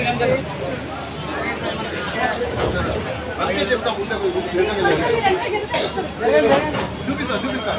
Injection నేనే చెప్తా ఉండే చూపిస్తా చూపిస్తా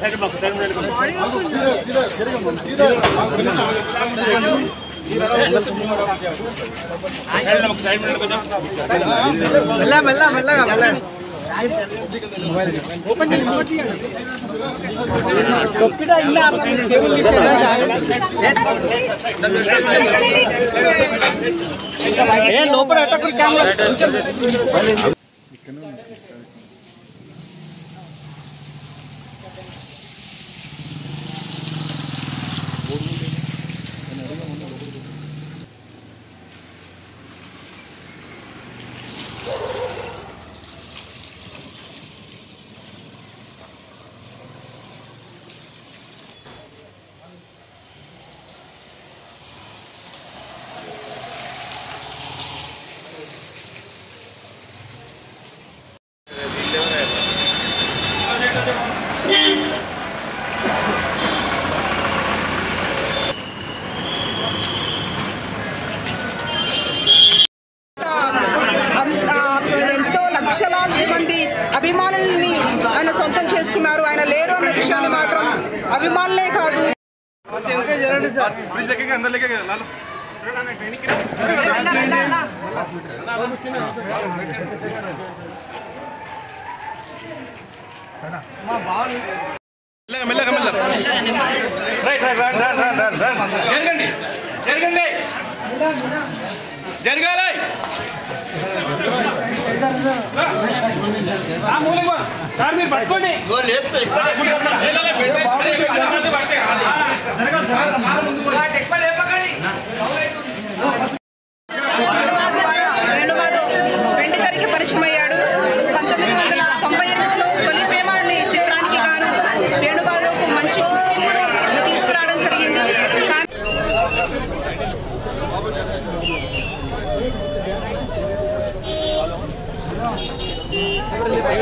సైడ్ మాకు సైడ్ జరగండి సైడ్ మాకు సైడ్ మెల్లగా మెల్లగా మెల్లగా ఏ లోపల అటకు కెమెరా you మంది అభిమానుల్ని ఆయన సొంతం చేసుకున్నారు. ఆయన లేరు అన్న విషయాన్ని మాత్రం అభిమానులే కాదు. మెల్లగా మెల్లగా right right right right right right జరగండి జరగండి జరగాలి. సార్ మీరు పట్టుకోండి.